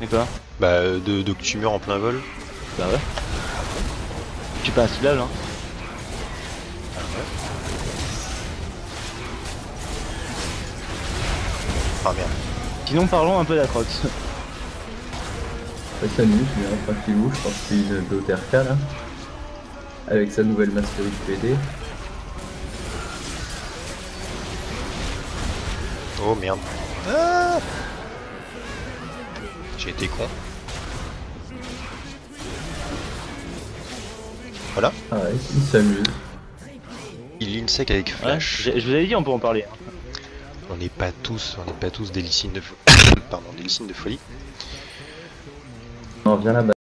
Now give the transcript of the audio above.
Mais quoi Bah, euh, de, de que tu meurs en plein vol. Bah ouais. Je suis pas un level hein. Ah merde. Sinon parlons un peu d'Atrox. Ouais, s'amuse, mais un tranquillou, je pense qu'il est d'OTRK là. Avec sa nouvelle mastery de PD. Oh merde. Ah J'ai été con. Voilà. Ah ouais, il s'amuse. Il insec avec Ouais, flash. je je vous avais dit on peut en parler. hein. on n'est pas tous, on n'est pas tous des lycines de fo- Pardon, des lycines de folie. On revient là-bas.